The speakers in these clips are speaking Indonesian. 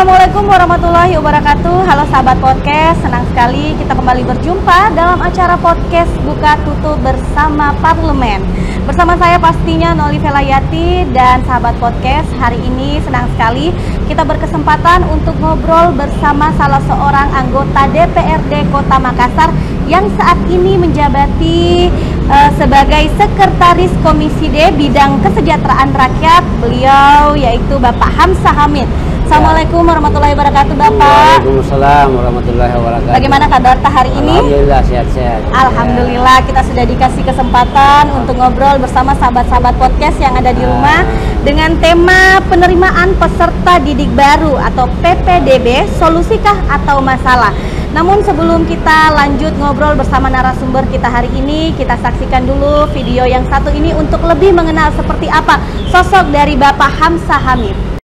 Assalamualaikum warahmatullahi wabarakatuh. Halo sahabat podcast, senang sekali kita kembali berjumpa dalam acara podcast Buka Tutup bersama Parlemen. Bersama saya pastinya Noli Velayati dan sahabat podcast Hari ini senang sekali kita berkesempatan untuk ngobrol bersama salah seorang anggota DPRD Kota Makassar Yang saat ini menjabati uh, sebagai Sekretaris Komisi D Bidang Kesejahteraan Rakyat Beliau yaitu Bapak Hamzah Hamid Assalamualaikum warahmatullahi wabarakatuh Bapak. Waalaikumsalam warahmatullahi wabarakatuh. Bagaimana kabar hari ini? Alhamdulillah sehat-sehat. Alhamdulillah kita sudah dikasih kesempatan untuk ngobrol bersama sahabat-sahabat podcast yang ada di rumah Dengan tema penerimaan peserta didik baru atau PPDB Solusikah atau masalah? Namun sebelum kita lanjut ngobrol bersama narasumber kita hari ini Kita saksikan dulu video yang satu ini untuk lebih mengenal seperti apa sosok dari Bapak Hamzah Hamid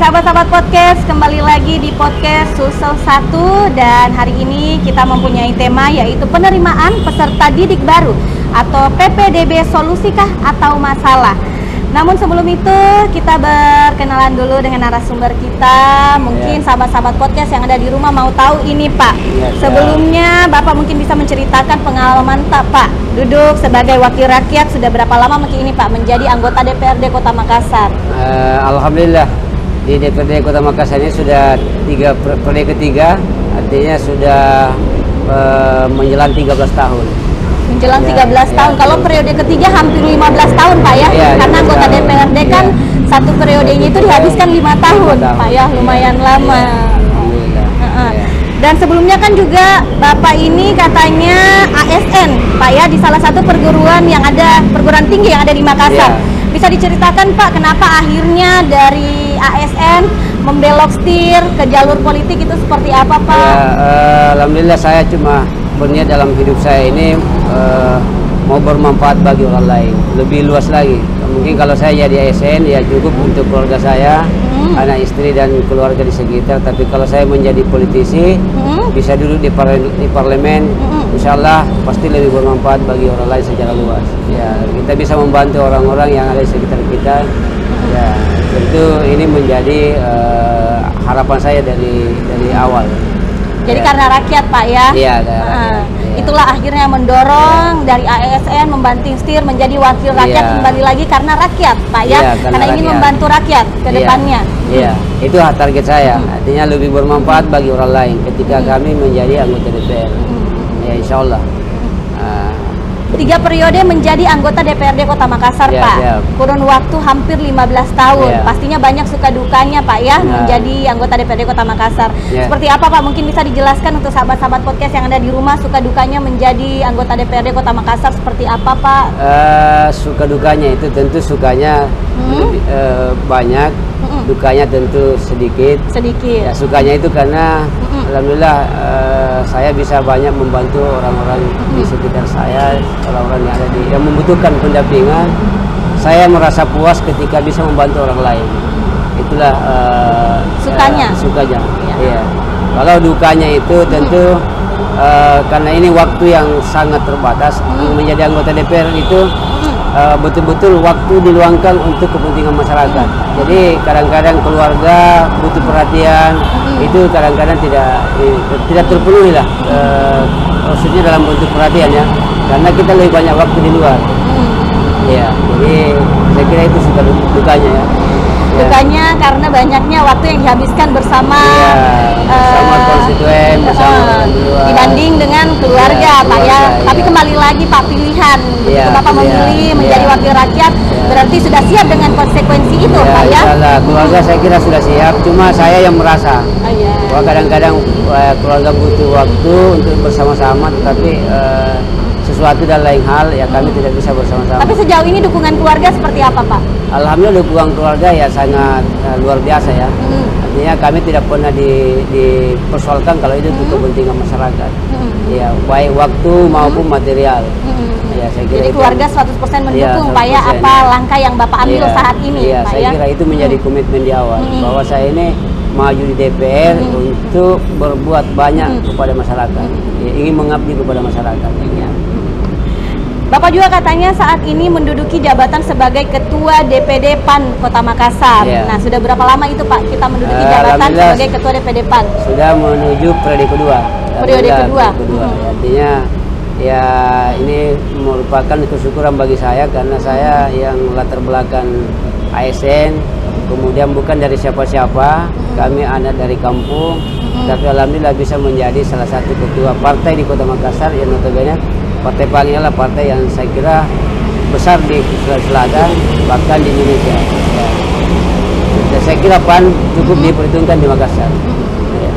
sahabat-sahabat podcast, kembali lagi di podcast Susel 1 dan hari ini kita mempunyai tema yaitu penerimaan peserta didik baru atau PPDB solusikah atau masalah. Namun sebelum itu kita berkenalan dulu dengan narasumber kita. Mungkin Ya. sahabat-sahabat podcast yang ada di rumah mau tahu ini Pak. Ya, Sebelumnya Bapak mungkin bisa menceritakan pengalaman tak Pak duduk sebagai wakil rakyat sudah berapa lama mungkin ini Pak menjadi anggota DPRD Kota Makassar. Eh, Alhamdulillah di DPRD Kota Makassar ini sudah tiga per- periode ketiga artinya sudah eh, menjelang 13 tahun menjelang Ya, 13 ya, tahun. Kalau betul. periode ketiga hampir 15 tahun, Pak ya. Ya, Karena 15 anggota tahun. DPRD kan Ya. satu periodenya itu dihabiskan lima tahun, tahun. Pak ya, lumayan Ya, lama. ya. Ya. Dan sebelumnya kan juga Bapak ini katanya ASN, Pak ya, di salah satu perguruan yang ada perguruan tinggi yang ada di Makassar. Ya. Bisa diceritakan Pak, kenapa akhirnya dari ASN membelok setir ke jalur politik itu seperti apa Pak? Ya, eh, Alhamdulillah saya cuma berniat dalam hidup saya ini eh, mau bermanfaat bagi orang lain lebih luas lagi mungkin kalau saya jadi ASN ya cukup untuk keluarga saya Hmm. anak istri dan keluarga di sekitar tapi kalau saya menjadi politisi Hmm. bisa duduk di, parle- di parlemen Mm-mm. insya Allah pasti lebih bermanfaat bagi orang lain secara luas ya kita bisa membantu orang-orang yang ada di sekitar kita ya tentu ini menjadi eh, harapan saya dari dari awal Jadi Ya. karena rakyat Pak ya. Iya, karena Heeh. rakyat. Itulah akhirnya mendorong dari ASN membanting setir menjadi wakil rakyat Iya. kembali lagi karena rakyat Pak ya. Iya, karena, karena ingin rakyat. membantu rakyat ke Iya, depannya. Iya, itu target saya. Artinya lebih bermanfaat bagi orang lain ketika kami menjadi anggota DPR. Ya, insya Allah. Tiga periode menjadi anggota DPRD Kota Makassar Iya, Pak. siap. Kurun waktu hampir 15 tahun. Iya. Pastinya banyak suka dukanya Pak ya Nah. menjadi anggota DPRD Kota Makassar. Iya. Seperti apa Pak? Mungkin bisa dijelaskan untuk sahabat-sahabat podcast yang ada di rumah suka dukanya menjadi anggota DPRD Kota Makassar seperti apa Pak? eh, suka dukanya itu tentu sukanya Hmm. lebih, eh, banyak, Mm-mm. dukanya tentu sedikit. Sedikit. Ya sukanya itu karena Mm-mm. Alhamdulillah eh, saya bisa banyak membantu orang-orang di sekitar saya, orang-orang yang ada di yang membutuhkan pendampingan. Saya merasa puas ketika bisa membantu orang lain. Itulah eh, Sukanya? eh, sukanya. Iya. Iya. Kalau dukanya itu tentu eh, karena ini waktu yang sangat terbatas menjadi anggota DPR itu eh, betul-betul waktu diluangkan untuk kepentingan masyarakat. Jadi kadang-kadang keluarga butuh perhatian, itu kadang-kadang tidak eh, tidak terpenuhi lah. eh, maksudnya dalam bentuk perhatian ya, karena kita lebih banyak waktu di luar. Hmm. Ya, jadi saya kira itu suka du- dukanya ya. Ya, dukanya karena banyaknya waktu yang dihabiskan bersama bersama eh, konstituen, bersama eh, orang luar. dibanding dengan keluarga Iya, Pak ya. Tapi iya. kembali lagi Pak pilihan Iya, Bapak memilih menjadi wakil rakyat berarti sudah siap dengan konsekuensi itu Ya, Pak ya. iyalah, keluarga saya kira sudah siap, cuma saya yang merasa Oh, bahwa kadang-kadang keluarga butuh waktu untuk bersama-sama, tetapi eh, sesuatu dan lain hal ya kami tidak bisa bersama-sama. Tapi sejauh ini dukungan keluarga seperti apa Pak? Alhamdulillah dukungan keluarga ya sangat eh, luar biasa ya. Hmm. Artinya kami tidak pernah di, dipersoalkan kalau itu untuk kepentingan masyarakat. Hmm. Ya, baik waktu maupun material. Hmm. Ya, saya kira Jadi itu- keluarga 100% mendukung Iya, Pak ya 100%, apa ya. langkah yang Bapak ambil Iya, saat ini Iya, Pak saya ya. kira itu menjadi komitmen di awal Hmm. bahwa saya ini maju di DPR Hmm. untuk berbuat banyak Hmm. kepada masyarakat, Ya, ingin mengabdi kepada masyarakat. Ya. Bapak juga katanya saat ini menduduki jabatan sebagai Ketua DPD PAN Kota Makassar. Iya. Nah, sudah berapa lama itu Pak kita menduduki jabatan sebagai Ketua DPD PAN? Sudah menuju periode kedua. Periode kedua. periode kedua. Hmm. Artinya ya ini merupakan kesyukuran bagi saya karena saya yang latar belakang ASN, kemudian bukan dari siapa-siapa, kami anak dari kampung, tapi alhamdulillah bisa menjadi salah satu ketua partai di Kota Makassar yang notabene Partai PAN ini adalah partai yang saya kira besar di Sulawesi Selatan bahkan di Indonesia. Ya. Dan saya kira PAN cukup diperhitungkan di Makassar. Ya.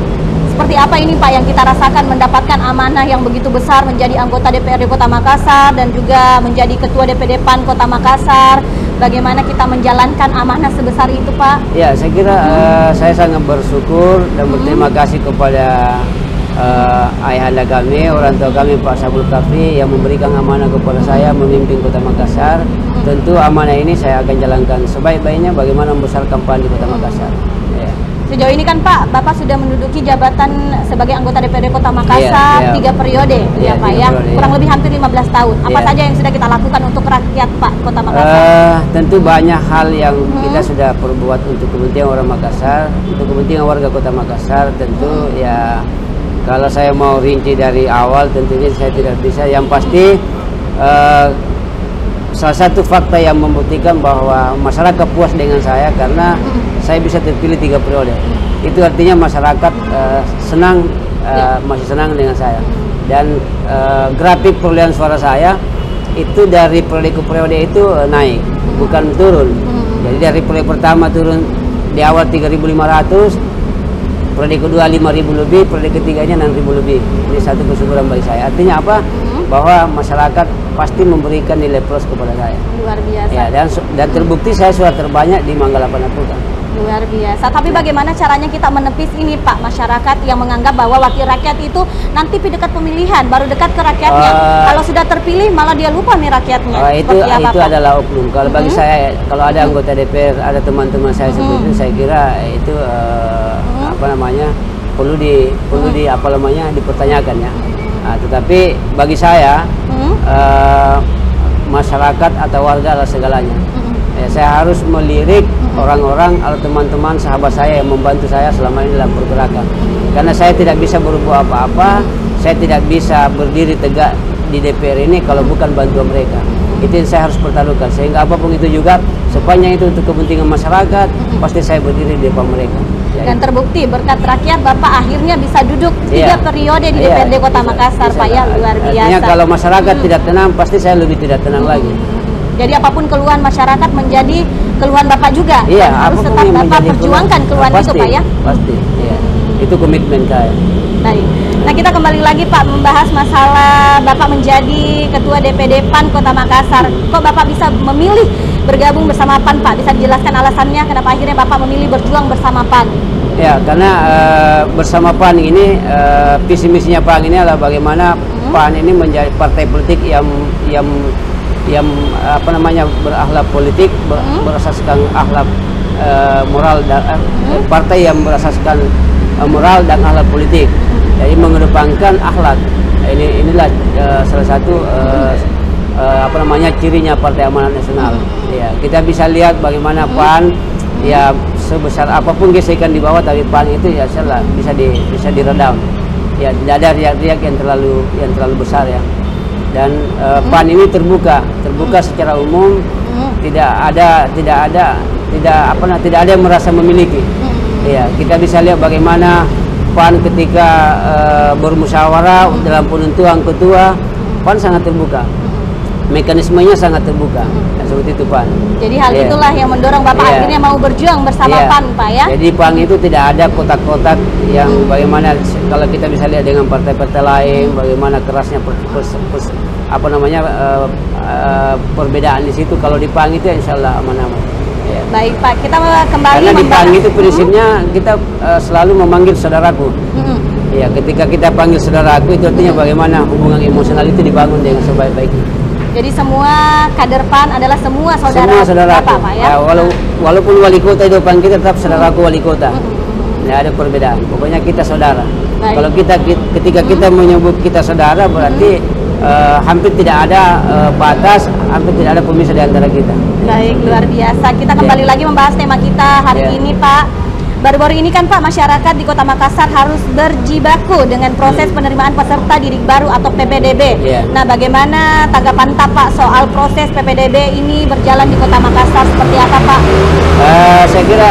Seperti apa ini Pak yang kita rasakan mendapatkan amanah yang begitu besar menjadi anggota DPRD Kota Makassar dan juga menjadi Ketua DPD PAN Kota Makassar. Bagaimana kita menjalankan amanah sebesar itu Pak? Ya, saya kira eh, saya sangat bersyukur dan berterima kasih kepada eh, ayahanda kami, orang tua kami Pak Sabul Kafi yang memberikan amanah kepada saya memimpin Kota Makassar. Tentu amanah ini saya akan jalankan sebaik-baiknya bagaimana membesarkan PAN di Kota Makassar. Ya. Sejauh ini kan Pak, Bapak sudah menduduki jabatan sebagai anggota DPRD Kota Makassar Iya, iya. tiga periode, Iya, ya Pak tiga ya, periode, kurang iya. lebih hampir 15 tahun. Apa Iya. saja yang sudah kita lakukan untuk rakyat Pak Kota Makassar? Eh, tentu banyak hal yang Hmm. kita sudah perbuat untuk kepentingan orang Makassar, untuk kepentingan warga Kota Makassar. Tentu Hmm. ya kalau saya mau rinci dari awal tentunya saya tidak bisa. Yang pasti eh, salah satu fakta yang membuktikan bahwa masyarakat puas dengan saya karena saya bisa terpilih tiga periode. Itu artinya masyarakat eh, senang eh, masih senang dengan saya dan eh, grafik perolehan suara saya itu dari periode ke periode itu eh, naik bukan turun. Jadi dari periode pertama turun di awal 3.500 periode kedua 5.000 lebih, periode ketiganya 6.000 lebih. Ini satu kesyukuran bagi saya. Artinya apa? Bahwa masyarakat pasti memberikan nilai plus kepada saya. Luar biasa. Ya, dan dan terbukti saya sudah terbanyak di Manggala Panapukan. Luar biasa. Tapi bagaimana caranya kita menepis ini Pak masyarakat yang menganggap bahwa wakil rakyat itu nanti di dekat pemilihan baru dekat ke rakyatnya. Eh, Kalau sudah terpilih malah dia lupa nih rakyatnya. Ah, itu Seperti apa, itu Pak? adalah oknum. Kalau bagi saya, kalau ada anggota DPR, ada teman-teman saya seperti itu, saya kira itu eh, apa namanya perlu di perlu di apa namanya dipertanyakan ya. Ah, tetapi bagi saya Hmm? eh, masyarakat atau warga adalah segalanya. Hmm. Ya, saya harus melirik orang-orang atau teman-teman sahabat saya yang membantu saya selama ini dalam pergerakan. Karena saya tidak bisa berbuat apa-apa, saya tidak bisa berdiri tegak di DPR ini kalau bukan bantuan mereka. Itu yang saya harus pertaruhkan. Sehingga apa pun itu juga, sepanjang itu untuk kepentingan masyarakat, pasti saya berdiri di depan mereka. Dan terbukti berkat rakyat Bapak akhirnya bisa duduk tiga Iya. periode di Iya, DPRD Kota bisa, Makassar bisa Pak ya luar Artinya biasa. kalau masyarakat tidak tenang, pasti saya lebih tidak tenang lagi. Jadi apa pun keluhan masyarakat menjadi keluhan Bapak juga Iya, harus tetap Bapak perjuangkan keluhan itu pasti, Pak ya. Pasti, iya. Itu komitmen saya. Baik. Nah kita kembali lagi Pak membahas masalah Bapak menjadi Ketua DPD PAN Kota Makassar. Kok Bapak bisa memilih bergabung bersama PAN Pak? Bisa dijelaskan alasannya kenapa akhirnya Bapak memilih berjuang bersama PAN? Ya, karena eh, bersama PAN ini eh, visi misinya PAN ini adalah bagaimana PAN ini menjadi partai politik yang yang yang apa namanya berakhlak politik, ber, berasaskan akhlak eh, moral dan eh, partai yang berasaskan eh, moral dan akhlak politik. Jadi mengedepankan akhlak. Ini inilah eh, salah satu eh, eh, apa namanya cirinya Partai Amanat Nasional. Ya, kita bisa lihat bagaimana PAN ya sebesar apa pun gesekan di bawah tapi PAN itu ya salah bisa di bisa diredam. Ya tidak ada riak-riak yang terlalu yang terlalu besar ya. Dan eh, PAN ini terbuka, terbuka secara umum, Hmm. tidak ada tidak ada tidak apa nah, tidak ada yang merasa memiliki. Hmm. Iya, kita bisa lihat bagaimana PAN ketika eh, bermusyawarah dalam penentuan ketua, PAN sangat terbuka. Mekanismenya sangat terbuka. Ya, seperti itu PAN. Jadi hal Iya. itulah yang mendorong Bapak Iya. akhirnya mau berjuang bersama Iya. PAN, Pak ya. Jadi PAN itu tidak ada kotak-kotak yang Hmm. bagaimana kalau kita bisa lihat dengan partai-partai lain, bagaimana kerasnya per, pers- pers- apa namanya eh, eh, perbedaan di situ. Kalau di PAN itu insya Allah aman-aman. Ya. Baik, Pak. Kita kembali Karena di PAN itu prinsipnya kita eh, selalu memanggil saudaraku. Mm-mm. Ya, ketika kita panggil saudaraku itu artinya bagaimana hubungan emosional itu dibangun dengan sebaik-baiknya. Jadi semua kader PAN adalah semua saudara, Semua saudaraku. Bapak, Pak ya. Ya, walau, walaupun wali kota itu depan kita tetap saudaraku wali kota. Tidak ada perbedaan. Pokoknya kita saudara. Baik. Kalau kita ki- ketika kita menyebut kita saudara berarti eh, hampir tidak ada eh, batas, hampir tidak ada pemisah di antara kita. Baik, luar biasa. Kita kembali lagi membahas tema kita hari Iya. ini, Pak. Baru-baru ini kan Pak, masyarakat di Kota Makassar harus berjibaku dengan proses penerimaan peserta didik baru atau PPDB. Iya. Nah, bagaimana tanggapan Tak Pak soal proses PPDB ini berjalan di Kota Makassar seperti apa, Pak? Eh, saya kira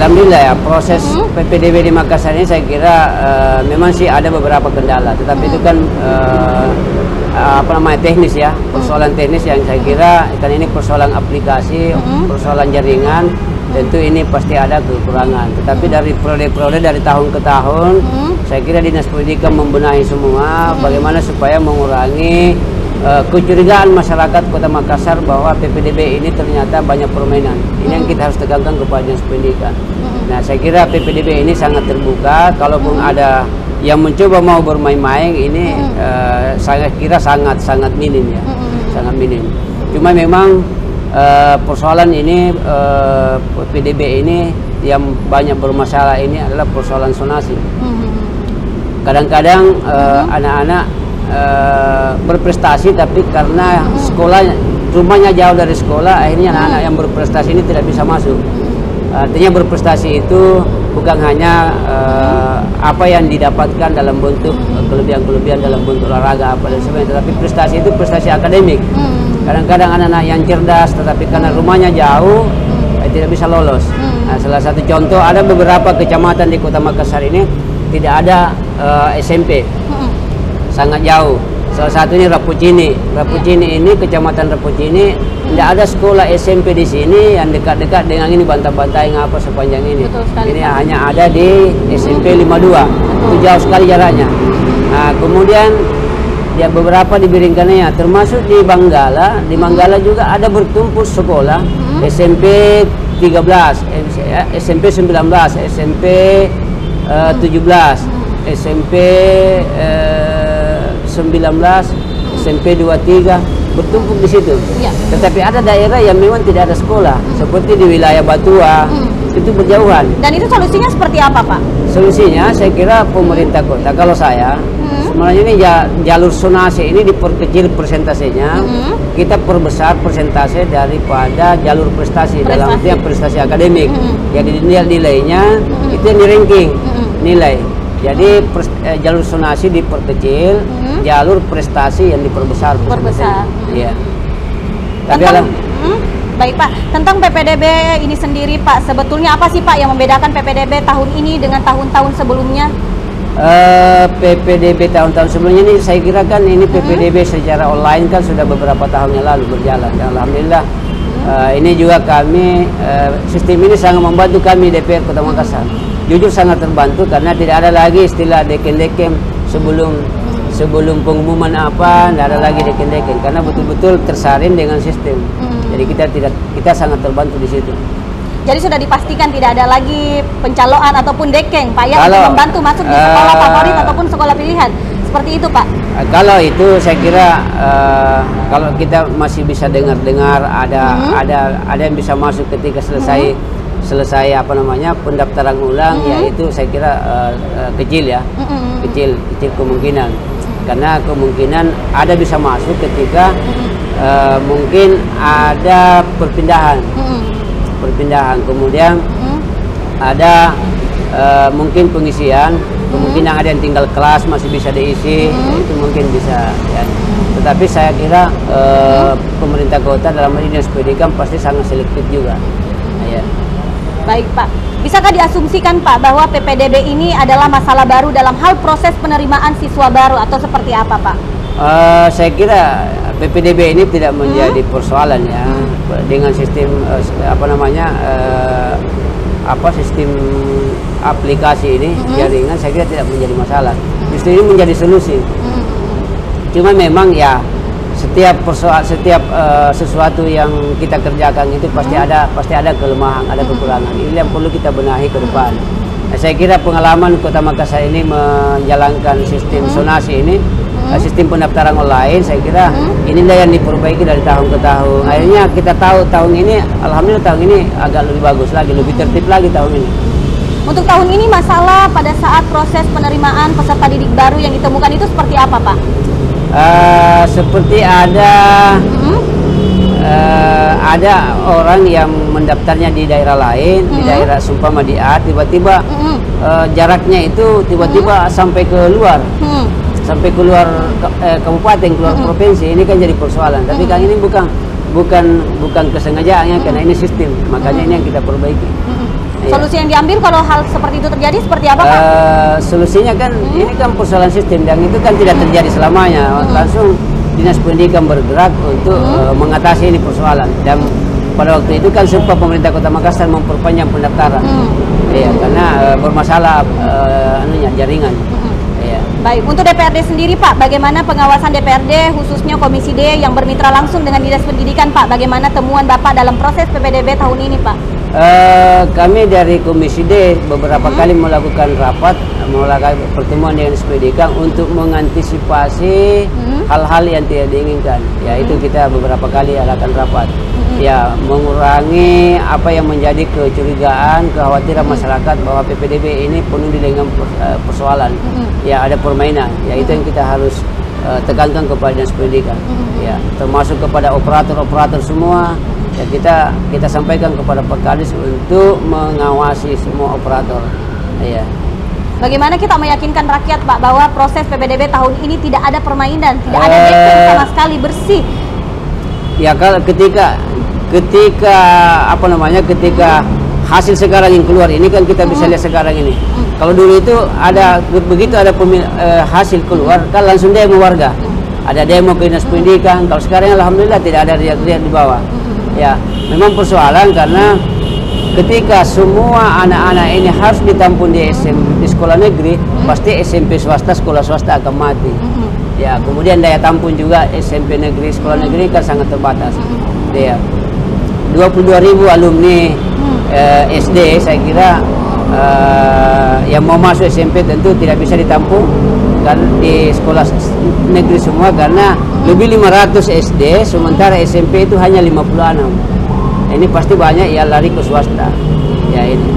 alhamdulillah ya proses Hmm. PPDB di Makassar ini saya kira eh, memang sih ada beberapa kendala, tetapi itu kan eh, apa namanya teknis ya persoalan teknis yang saya kira kan ini persoalan aplikasi, Hmm. persoalan jaringan tentu ini pasti ada kekurangan. Tetapi dari periode-periode dari tahun ke tahun Hmm. saya kira dinas pendidikan membenahi semua bagaimana supaya mengurangi eh, kecurigaan masyarakat Kota Makassar bahwa PPDB ini ternyata banyak permainan. Ini yang kita harus tekankan kepada dinas pendidikan. Nah, saya kira PPDB ini sangat terbuka. Kalaupun ada yang mencoba mau bermain-main, ini eh, saya kira sangat sangat minim ya, sangat minim. Cuma memang eh, persoalan ini eh, PPDB ini yang banyak bermasalah ini adalah persoalan sonasi. Kadang-kadang eh, anak-anak eh, berprestasi tapi karena sekolah rumahnya jauh dari sekolah akhirnya anak-anak yang berprestasi ini tidak bisa masuk. Artinya berprestasi itu bukan hanya eh, apa yang didapatkan dalam bentuk kelebihan-kelebihan dalam bentuk olahraga apa dan sebagainya tetapi prestasi itu prestasi akademik. Kadang-kadang anak-anak yang cerdas tetapi karena rumahnya jauh eh, tidak bisa lolos. Nah, salah satu contoh ada beberapa kecamatan di kota Makassar ini tidak ada eh, SMP sangat jauh. Salah satunya Rapucini. Rapucini ini kecamatan Rapucini tidak ada sekolah SMP di sini yang dekat-dekat dengan ini bantai-bantai ngapa sepanjang ini. Betul sekali, ini hanya ada di SMP 52. Itu jauh sekali jaraknya. Nah, kemudian ya beberapa di Biringkanaya termasuk di Banggala. Di Manggala juga ada bertumpuk sekolah SMP 13, eh, SMP 19, SMP eh, 17, SMP eh, 19, SMP 23 bertumpuk di situ. Iya. Tetapi ada daerah yang memang tidak ada sekolah, seperti di wilayah Batua, itu berjauhan. Dan itu solusinya seperti apa, Pak? Solusinya saya kira pemerintah kota kalau saya sebenarnya ini ja- jalur sonasi ini diperkecil persentasenya Hmm. kita perbesar persentase daripada jalur prestasi, dalam Prestasi. artian prestasi akademik Hmm. dilihat nilainya itu yang di ranking Hmm. nilai jadi pres- eh, jalur sonasi diperkecil Hmm. jalur prestasi yang diperbesar Perbesar. persentasenya. iya tapi Tentang, alam- Hmm, baik Pak, tentang PPDB ini sendiri Pak, sebetulnya apa sih Pak yang membedakan PPDB tahun ini dengan tahun-tahun sebelumnya? Eh, PPDB tahun-tahun sebelumnya ini saya kira kan ini PPDB secara online kan sudah beberapa tahun yang lalu berjalan dan alhamdulillah eh, ini juga kami eh, sistem ini sangat membantu kami DPR Kota Makassar. Jujur sangat terbantu karena tidak ada lagi istilah deken-deken sebelum sebelum pengumuman apa, tidak ada lagi deken-deken karena betul-betul tersaring dengan sistem. Jadi kita tidak kita sangat terbantu di situ. Jadi sudah dipastikan tidak ada lagi pencaloan ataupun dekeng Pak ya untuk Kalau, membantu masuk di sekolah eh, favorit ataupun sekolah pilihan. Seperti itu Pak. Eh, Kalau itu saya kira eh, kalau kita masih bisa dengar-dengar ada ada ada yang bisa masuk ketika selesai selesai apa namanya pendaftaran ulang yaitu saya kira eh, kecil ya. Mm-mm. kecil kecil kemungkinan. Karena kemungkinan ada bisa masuk ketika eh, mungkin ada perpindahan. Mm-mm. perpindahan. Kemudian Mm-mm. ada eh, mungkin pengisian. Kemungkinan ada yang tinggal kelas masih bisa diisi. Ya, itu mungkin bisa ya. tetapi saya kira eh, pemerintah kota dalam hal ini pendidikan pasti sangat selektif juga. Baik Pak, bisakah diasumsikan Pak bahwa PPDB ini adalah masalah baru dalam hal proses penerimaan siswa baru atau seperti apa Pak? Uh, saya kira PPDB ini tidak menjadi hmm? persoalan ya hmm. dengan sistem uh, apa namanya uh, apa sistem aplikasi ini hmm. jaringan saya kira tidak menjadi masalah. Justru ini menjadi solusi. Hmm. Cuma memang ya setiap persoal setiap uh, sesuatu yang kita kerjakan itu pasti hmm. ada pasti ada kelemahan, ada kekurangan. Ini yang perlu kita benahi ke depan. Nah, saya kira pengalaman Kota Makassar ini menjalankan sistem sonasi ini hmm. sistem pendaftaran online saya kira hmm. inilah yang diperbaiki dari tahun ke tahun. Akhirnya kita tahu tahun ini alhamdulillah tahun ini agak lebih bagus lagi, lebih tertib lagi tahun ini. Untuk tahun ini masalah pada saat proses penerimaan peserta didik baru yang ditemukan itu seperti apa, Pak? Uh, seperti ada hmm? uh, ada orang yang mendaftarnya di daerah lain, hmm? di daerah Sumpama di A, tiba-tiba hmm? uh, jaraknya itu tiba-tiba hmm? sampai ke luar, hmm? sampai keluar ke, eh, kabupaten, keluar hmm? provinsi. Ini kan jadi persoalan. Tapi hmm? kan ini bukan bukan bukan kesengajaannya, hmm? karena ini sistem. Makanya hmm? ini yang kita perbaiki. Hmm? Iya. Solusi yang diambil kalau hal seperti itu terjadi seperti apa Pak? Uh, solusinya kan hmm. ini kan persoalan sistem dan itu kan tidak terjadi selamanya. Hmm. Langsung dinas pendidikan bergerak untuk hmm. uh, mengatasi ini persoalan dan pada waktu itu kan sempat pemerintah Kota Makassar memperpanjang pendaftaran. Hmm. Iya, karena uh, bermasalah uh, anunya jaringan. Hmm. Iya. Baik, untuk DPRD sendiri Pak, bagaimana pengawasan DPRD khususnya Komisi D yang bermitra langsung dengan Dinas Pendidikan Pak? Bagaimana temuan Bapak dalam proses PPDB tahun ini Pak? Uh, kami dari Komisi D beberapa hmm. kali melakukan rapat, melakukan pertemuan dengan pendidikan untuk mengantisipasi hmm. hal-hal hmm. yang tidak diinginkan. Ya hmm. itu kita beberapa kali adakan rapat. Hmm. Ya mengurangi apa yang menjadi kecurigaan, kekhawatiran hmm. masyarakat bahwa PPDB ini penuh dengan eh, persoalan. Hmm. Ya ada permainan. Ya itu yang kita harus uh, tekankan kepada dinas pendidikan. Hmm. Ya termasuk kepada operator-operator semua ya kita kita sampaikan kepada Pak Kadis untuk mengawasi semua operator ya Bagaimana kita meyakinkan rakyat Pak bahwa proses PPDB tahun ini tidak ada permainan, tidak ada uh, sama sekali bersih. Ya kalau ketika ketika apa namanya ketika hasil sekarang yang keluar ini kan kita bisa hmm. lihat sekarang ini. Hmm. Kalau dulu itu ada begitu ada pemil, uh, hasil keluar kan langsung demo warga. Hmm. Ada demo ke dinas pendidikan. Kalau sekarang alhamdulillah tidak ada riak-riak di bawah ya memang persoalan karena ketika semua anak-anak ini harus ditampung di SM di sekolah negeri pasti SMP swasta sekolah swasta akan mati. Ya kemudian daya tampung juga SMP negeri sekolah negeri kan sangat terbatas. Ya 22 ribu alumni eh, SD saya kira eh, yang mau masuk SMP tentu tidak bisa ditampung di sekolah negeri semua karena lebih 500 SD sementara SMP itu hanya 56 ini pasti banyak ya lari ke swasta. Ya ini.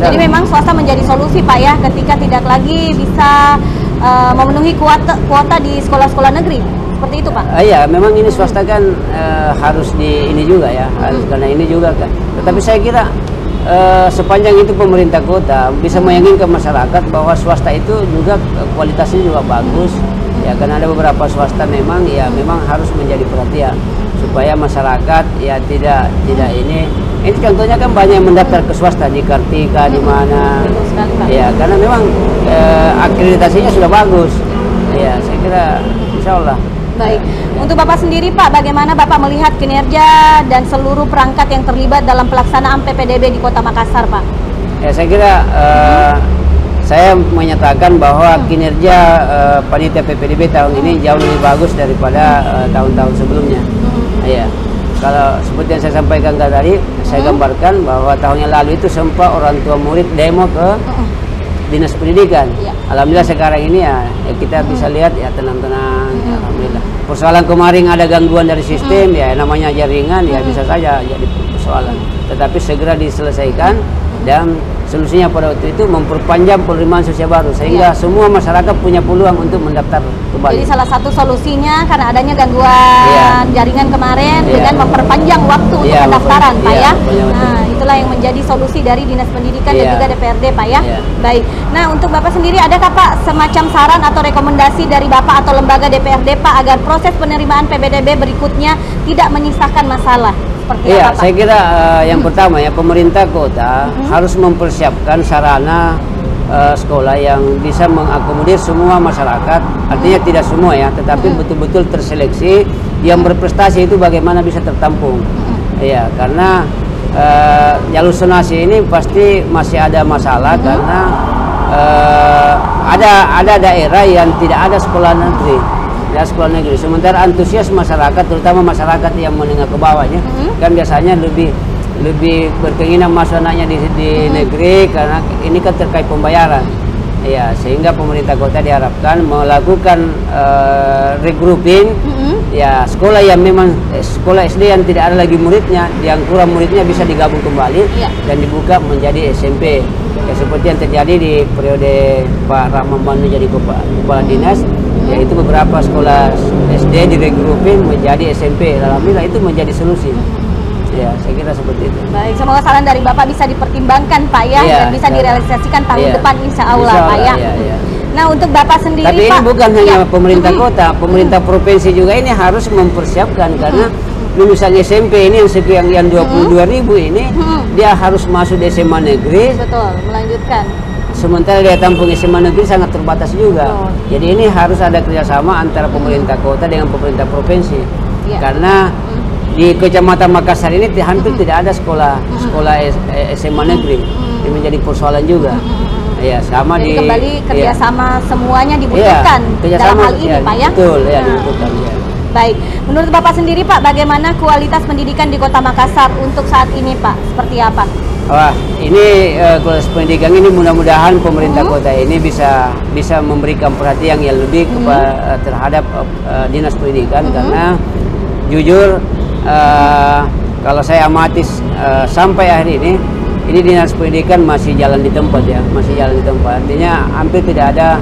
Jadi memang swasta menjadi solusi Pak ya ketika tidak lagi bisa uh, memenuhi kuota, kuota di sekolah-sekolah negeri. Seperti itu Pak? Uh, iya memang ini swasta kan uh, harus di ini juga ya. Harus hmm. karena ini juga kan. Tetapi saya kira uh, sepanjang itu pemerintah kota bisa meyakinkan masyarakat bahwa swasta itu juga kualitasnya juga bagus. Ya karena ada beberapa swasta memang ya memang harus menjadi perhatian supaya masyarakat ya tidak tidak ini. Ini contohnya kan banyak yang mendaftar ke swasta di Kartika di mana. Ya karena memang eh, akreditasinya sudah bagus. Ya saya kira insya Allah Baik, untuk Bapak sendiri Pak, bagaimana Bapak melihat kinerja dan seluruh perangkat yang terlibat dalam pelaksanaan PPDB di Kota Makassar Pak? Ya saya kira uh, saya menyatakan bahwa hmm. kinerja uh, panitia PPDB tahun ini jauh lebih bagus daripada eh, tahun-tahun uh, sebelumnya. Hmm. Ya, kalau seperti yang saya sampaikan tadi, saya hmm. gambarkan bahwa tahun yang lalu itu sempat orang tua murid demo ke dinas pendidikan. Ya. Alhamdulillah sekarang ini ya, ya kita bisa lihat ya tenang-tenang. Alhamdulillah. Persoalan kemarin ada gangguan dari sistem ya namanya jaringan ya bisa saja jadi persoalan. Tetapi segera diselesaikan dan solusinya pada waktu itu memperpanjang penerimaan sosial baru sehingga ya. semua masyarakat punya peluang untuk mendaftar kembali. Jadi salah satu solusinya karena adanya gangguan ya. jaringan kemarin ya. dengan memperpanjang waktu untuk ya, pendaftaran, Pak ya. ya. Nah, itulah yang menjadi solusi dari Dinas Pendidikan ya. dan juga DPRD, Pak ya. ya. Baik. Nah, untuk Bapak sendiri adakah Pak semacam saran atau rekomendasi dari Bapak atau lembaga DPRD Pak agar proses penerimaan PBDB berikutnya tidak menyisakan masalah? Seperti Iya, apa saya kira eh, yang pertama ya pemerintah kota Mhm. harus mempersiapkan sarana eh, sekolah yang bisa mengakomodir semua masyarakat. Artinya Mhm. tidak semua ya, tetapi betul-betul terseleksi yang berprestasi itu bagaimana bisa tertampung. Mhm. Iya, karena eh, jalur zonasi ini pasti masih ada masalah Mhm. karena eh, ada ada daerah yang tidak ada sekolah negeri. Ya sekolah negeri. Sementara antusias masyarakat, terutama masyarakat yang menengah ke bawahnya, Mhm. kan biasanya lebih lebih berkeinginan masuk anaknya di, di negeri karena ini kan terkait pembayaran. Ya, sehingga pemerintah kota diharapkan melakukan eh, regrouping Mhm. ya sekolah yang memang eh, sekolah SD yang tidak ada lagi muridnya, yang kurang muridnya bisa digabung kembali Iya. dan dibuka menjadi SMP. Ya seperti yang terjadi di periode Pak Rahman Banu jadi kepala, kepala dinas, yaitu beberapa sekolah SD diregrouping menjadi SMP. Alhamdulillah itu menjadi solusi. Ya, saya kira seperti itu. Baik, semoga saran dari Bapak bisa dipertimbangkan Pak ya Iya, dan bisa Allah. direalisasikan tahun Iya. depan insya Allah, Insya Pak ya. iya, iya. Nah untuk Bapak sendiri Tapi ini Pak, bukan hanya Iya. pemerintah kota, pemerintah provinsi juga ini harus mempersiapkan karena lulusan SMP ini yang sekian yang 22 ribu ini dia harus masuk di SMA negeri Betul, melanjutkan. Sementara dia tampung SMA negeri sangat terbatas juga. Betul. Jadi ini harus ada kerjasama antara pemerintah kota dengan pemerintah provinsi Iya. karena di Kecamatan Makassar ini hampir tidak ada sekolah sekolah S- eh, SMA negeri. Ini menjadi persoalan juga. Ya sama Jadi di kembali iya. kerjasama semuanya Iya, dibutuhkan kerjasama, dalam hal ini ya, Pak ya. Betul, ya Nah, dibutuhkan ya. Baik, menurut Bapak sendiri Pak, bagaimana kualitas pendidikan di Kota Makassar untuk saat ini Pak? Seperti apa? Wah, ini eh, kualitas pendidikan ini mudah-mudahan pemerintah Hmm. kota ini bisa bisa memberikan perhatian yang lebih Hmm. kepada terhadap eh, eh, dinas pendidikan karena jujur eh, kalau saya amati eh, sampai hari ini ini dinas pendidikan masih jalan di tempat ya, masih jalan di tempat. Artinya hampir tidak ada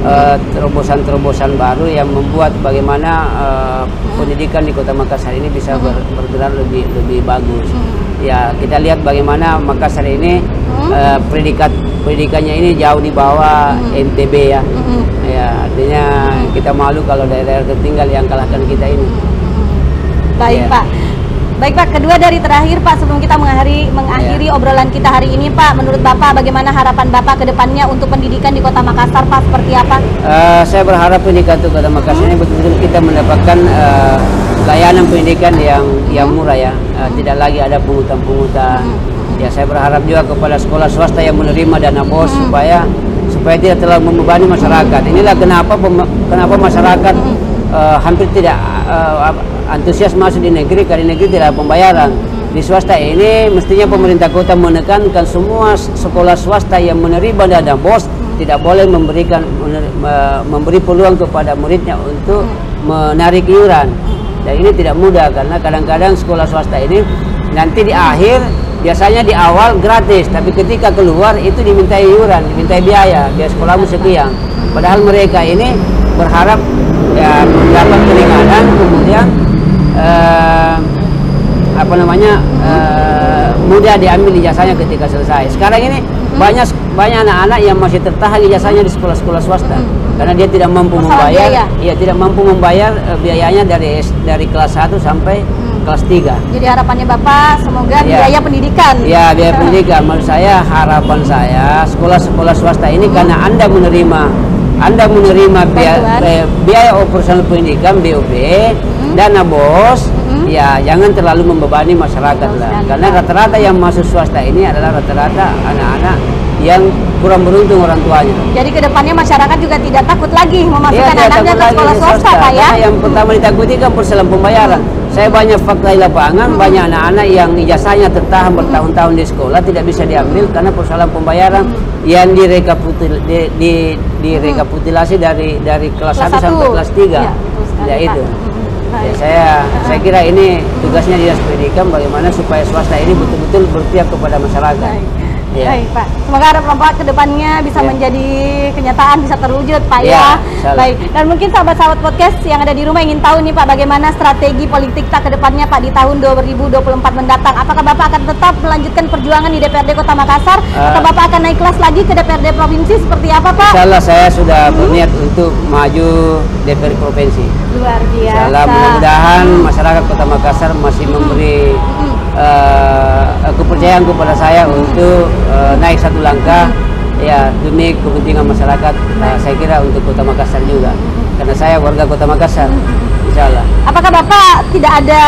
eh, terobosan-terobosan baru yang membuat bagaimana eh, pendidikan di Kota Makassar ini bisa ber- bergerak lebih lebih bagus. Ya, kita lihat bagaimana Makassar ini Hmm. eh, predikat pendidikannya ini jauh di bawah NTB ya. Ya, artinya kita malu kalau daerah tertinggal yang kalahkan kita ini. Baik Iya. Pak. Baik Pak, kedua dari terakhir Pak sebelum kita mengakhiri mengakhiri Iya. obrolan kita hari ini Pak, menurut Bapak bagaimana harapan Bapak ke depannya untuk pendidikan di Kota Makassar Pak seperti apa? Eh, saya berharap pendidikan untuk Kota Makassar ini betul-betul kita mendapatkan eh, layanan pendidikan yang yang murah ya, Eh, tidak lagi ada pungutan-pungutan. Ya saya berharap juga kepada sekolah swasta yang menerima dana bos supaya supaya tidak terlalu membebani masyarakat. Inilah kenapa kenapa masyarakat eh, hampir tidak apa- antusias masuk di negeri karena negeri tidak pembayaran. Di swasta ini mestinya pemerintah kota menekankan semua sekolah swasta yang menerima dana bos tidak boleh memberikan memberi peluang kepada muridnya untuk menarik iuran. Dan ini tidak mudah karena kadang-kadang sekolah swasta ini nanti di akhir biasanya di awal gratis, tapi ketika keluar itu diminta iuran, diminta biaya, biaya sekolahmu sekian. Padahal mereka ini berharap ya mendapat keringanan kemudian eh, apa namanya eh, mudah diambil ijazahnya ketika selesai. Sekarang ini banyak banyak anak-anak yang masih tertahan ijazahnya di sekolah-sekolah swasta karena dia tidak mampu Persoalan membayar, biaya. iya tidak mampu membayar eh, biayanya dari dari kelas 1 sampai kelas 3. Jadi harapannya Bapak semoga Iya. biaya pendidikan. Ya biaya pendidikan menurut saya harapan saya sekolah-sekolah swasta ini karena anda menerima anda menerima biaya, biaya operasional pendidikan BOP dana bos. Ya jangan terlalu membebani masyarakat Betul lah. Sekali, karena rata-rata yang masuk swasta ini adalah rata-rata anak-anak yang kurang beruntung orang tuanya. Jadi ke depannya masyarakat juga tidak takut lagi memasukkan dia anaknya ke sekolah swasta Pak ya. Yang pertama ditakuti kan persoalan pembayaran. Saya banyak fakta di lapangan, banyak anak-anak yang ijazahnya tertahan bertahun-tahun di sekolah tidak bisa diambil karena persoalan pembayaran yang direkapitul di, di, direkapitulasi dari dari kelas, Kelas 1 sampai kelas 3. Iya, ya Pak. itu. Ya, saya saya kira ini tugasnya dinas pendidikan bagaimana supaya swasta ini betul-betul berpihak kepada masyarakat. Baik. Ya. Baik Pak, semoga harapan Bapak ke depannya bisa Ya. menjadi kenyataan, bisa terwujud Pak Ya, ya. Baik, dan mungkin sahabat-sahabat podcast yang ada di rumah ingin tahu nih Pak bagaimana strategi politik tak ke depannya Pak di tahun 2024 mendatang. Apakah Bapak akan tetap melanjutkan perjuangan di DPRD Kota Makassar Ah. atau Bapak akan naik kelas lagi ke DPRD Provinsi seperti apa Pak? Insya Allah saya sudah berniat untuk maju DPR provinsi. Luar biasa. Insyaallah mudah-mudahan masyarakat Kota Makassar masih memberi uh, kepercayaan kepada saya untuk uh, naik satu langkah ya demi kepentingan masyarakat uh, saya kira untuk Kota Makassar juga. Karena saya warga Kota Makassar insya Allah apakah Bapak tidak ada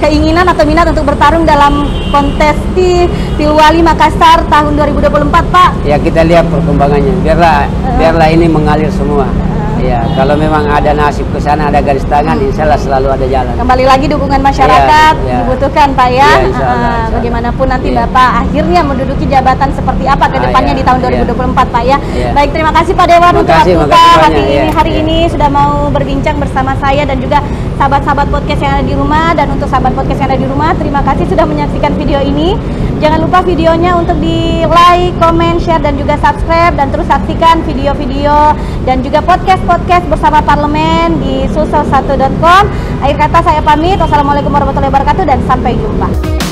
keinginan atau minat untuk bertarung dalam kontes di Pilwali Makassar tahun 2024 Pak? Ya kita lihat perkembangannya. Biarlah biarlah ini mengalir semua Ya, kalau memang ada nasib ke sana, ada garis tangan, hmm. insya Allah selalu ada jalan. Kembali lagi dukungan masyarakat ya, ya. dibutuhkan, Pak ya. ya insya Allah, insya Allah. Bagaimanapun nanti ya. Bapak akhirnya menduduki jabatan seperti apa ke ah, depannya ah, ya. di tahun 2024, ya. Pak ya. ya. Baik, terima kasih Pak Dewan untuk waktu Pak hari ini, ya. hari ya. ini sudah mau berbincang bersama saya dan juga sahabat-sahabat podcast yang ada di rumah dan untuk sahabat podcast yang ada di rumah, terima kasih sudah menyaksikan video ini. Jangan lupa videonya untuk di like, comment, share dan juga subscribe dan terus saksikan video-video dan juga podcast-podcast bersama parlemen di sulsel1.com. Akhir kata saya pamit. Wassalamualaikum warahmatullahi wabarakatuh dan sampai jumpa.